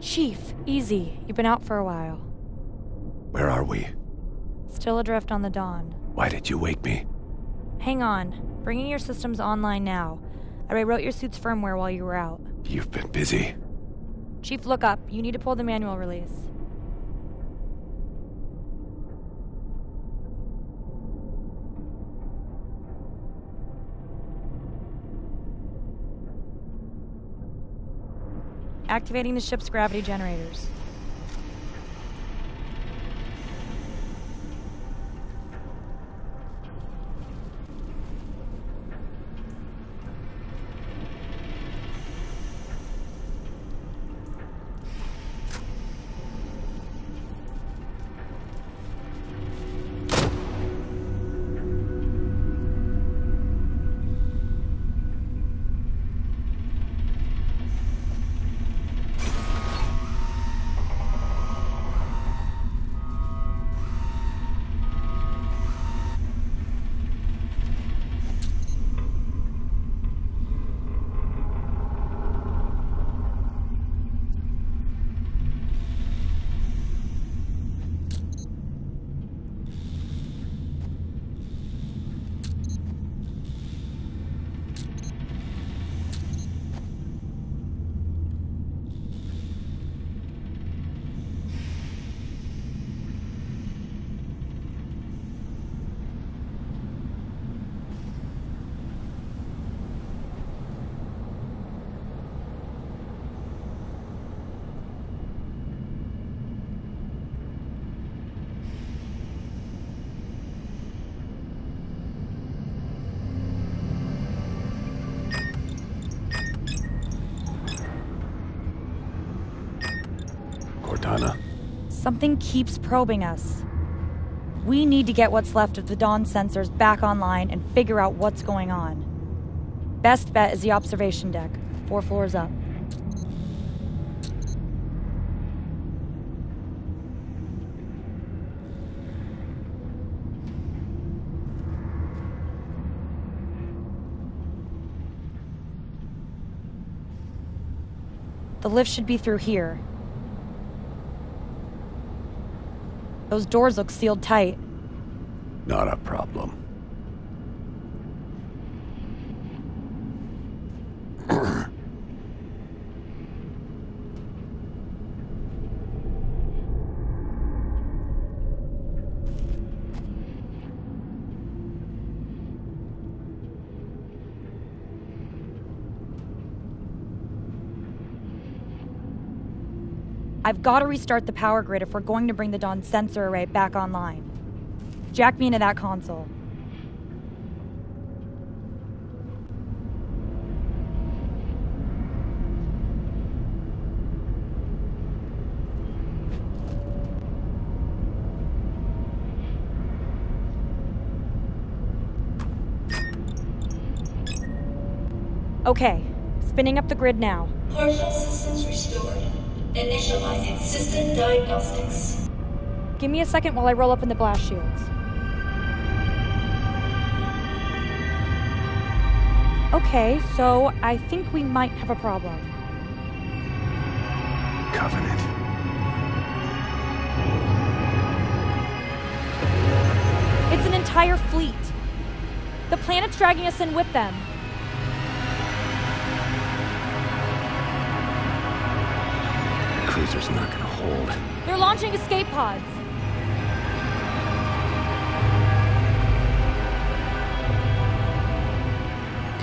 Chief, easy. You've been out for a while. Where are we? Still adrift on the Dawn. Why did you wake me? Hang on. Bringing your systems online now. I rewrote your suit's firmware while you were out. You've been busy. Chief, look up. You need to pull the manual release. Activating the ship's gravity generators. Something keeps probing us. We need to get what's left of the Dawn sensors back online and figure out what's going on. Best bet is the observation deck, four floors up. The lift should be through here. Those doors look sealed tight. Not a problem. I've got to restart the power grid if we're going to bring the Dawn sensor array back online. Jack me into that console. Okay, spinning up the grid now. Partial systems restored. Initializing system diagnostics. Give me a second while I roll up in the blast shields. Okay, so I think we might have a problem. Covenant. It's an entire fleet. The planet's dragging us in with them. Cruiser's not gonna hold. They're launching escape pods.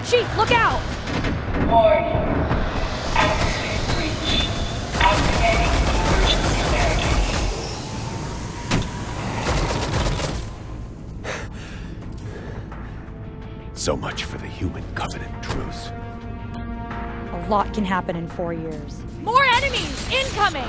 Chief, look out! Warning. Atmosphere breach. Activating emergency barricade. So much for the human covenant truce. A lot can happen in four years. More enemies incoming!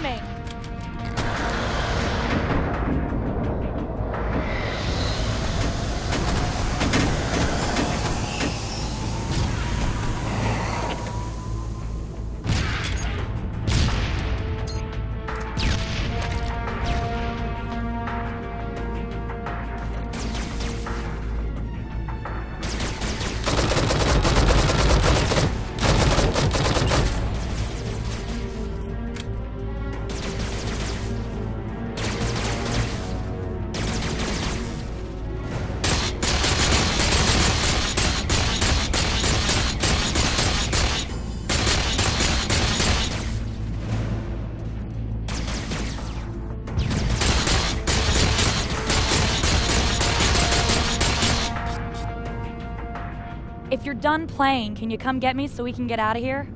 More done playing, can you come get me so we can get out of here?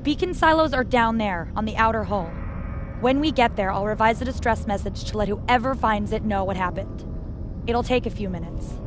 The beacon silos are down there, on the outer hull. When we get there, I'll revise the distress message to let whoever finds it know what happened. It'll take a few minutes.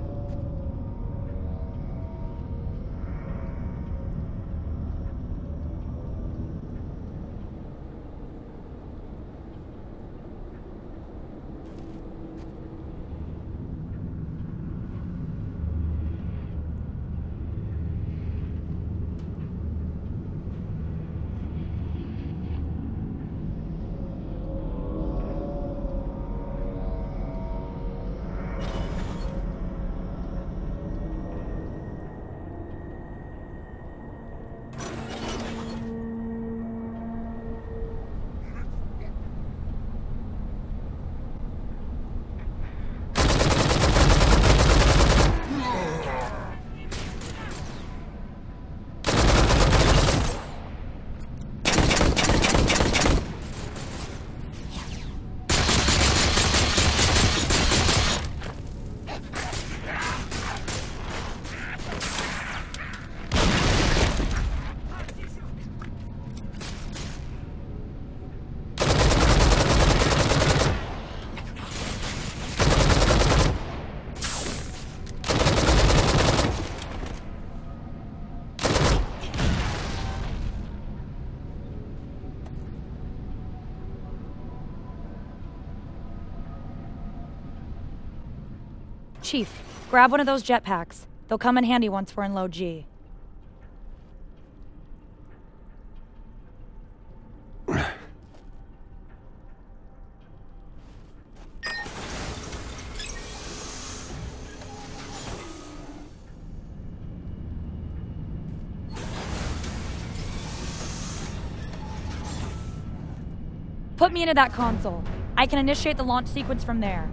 Chief, grab one of those jetpacks. They'll come in handy once we're in low G. Put me into that console. I can initiate the launch sequence from there.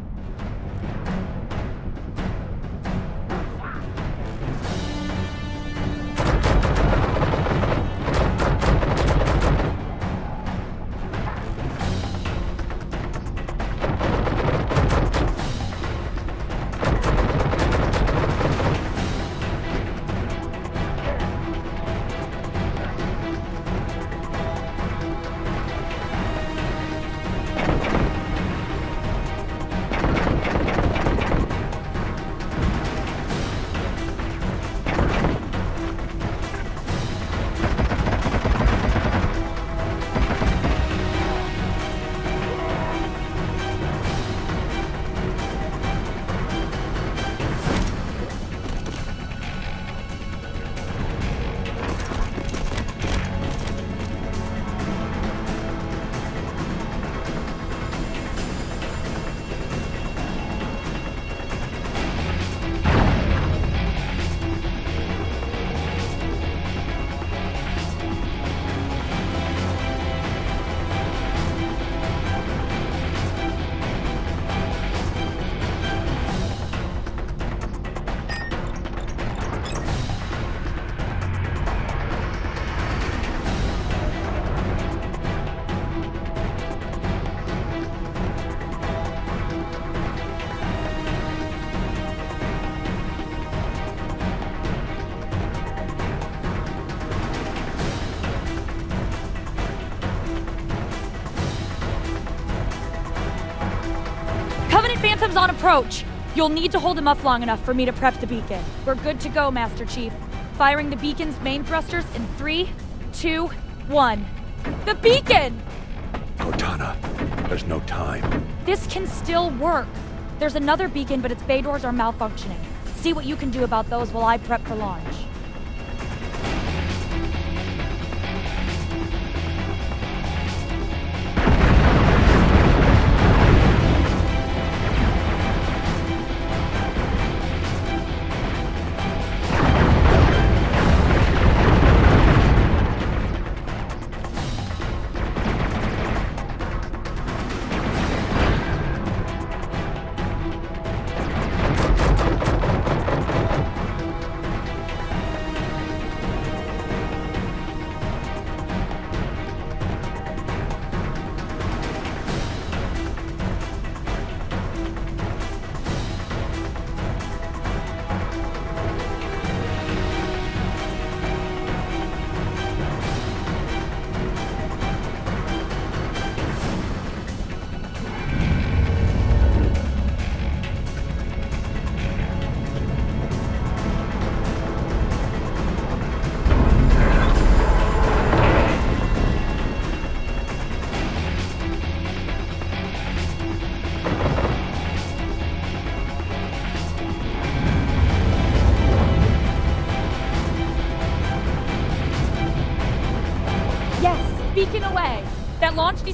Phantom's on approach. You'll need to hold him up long enough for me to prep the beacon. We're good to go, Master Chief. Firing the beacon's main thrusters in three, two, one. The beacon! Cortana, there's no time. This can still work. There's another beacon, but its bay doors are malfunctioning. See what you can do about those while I prep for launch.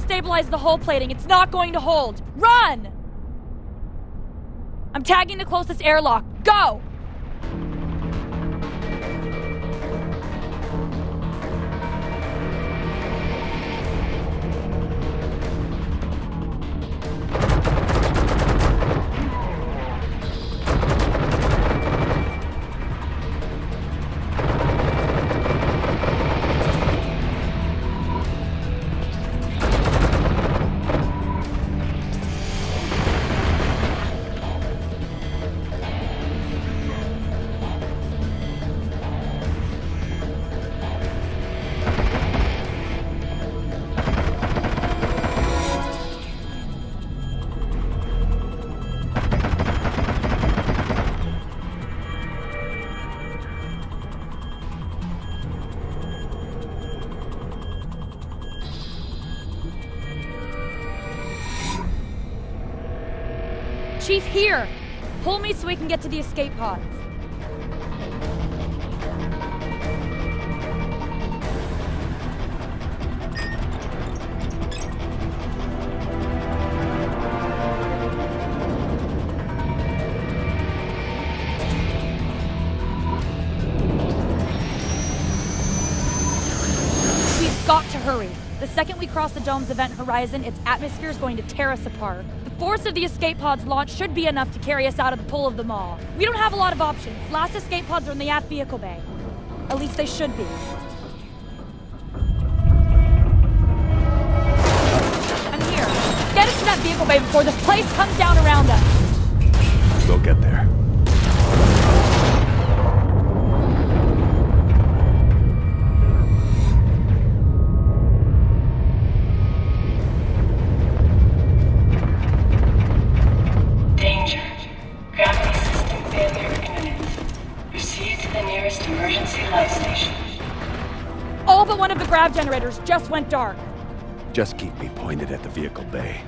Destabilized the hull plating. It's not going to hold. Run! I'm tagging the closest airlock. Here! Pull me so we can get to the escape pods. The second we cross the dome's event horizon, its atmosphere is going to tear us apart. The force of the escape pod's launch should be enough to carry us out of the pull of the all. We don't have a lot of options. Last escape pods are in the aft vehicle bay. At least they should be. I'm here. Get us to that vehicle bay before this place comes down around us. We'll get there. Just went dark. Just keep me pointed at the vehicle bay.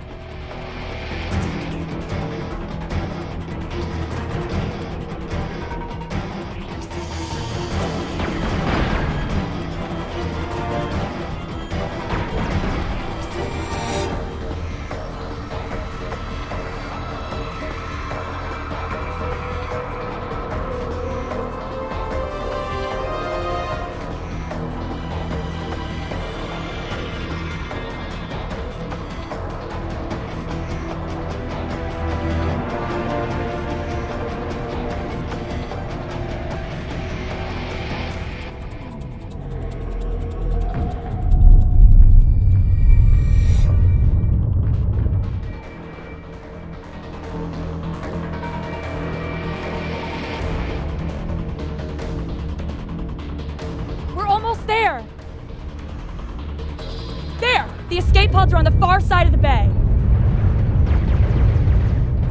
There! The escape pods are on the far side of the bay.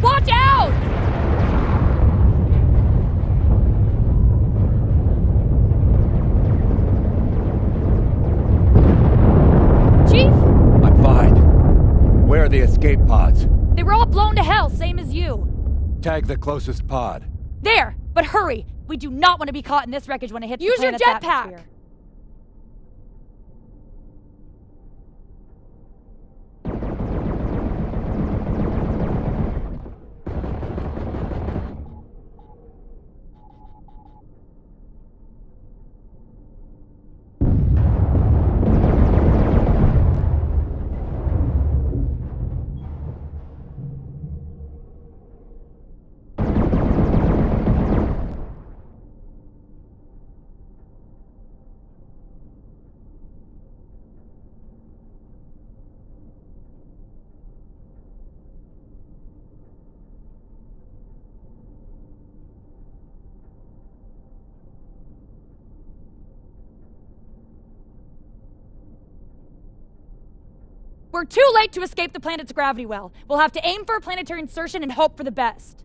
Watch out! Chief, I'm fine. Where are the escape pods? they were all blown to hell, same as you. Tag the closest pod. There, but hurry! We do not want to be caught in this wreckage when it hits the city. Use the your planet's jetpack. We're too late to escape the planet's gravity well. We'll have to aim for a planetary insertion and hope for the best.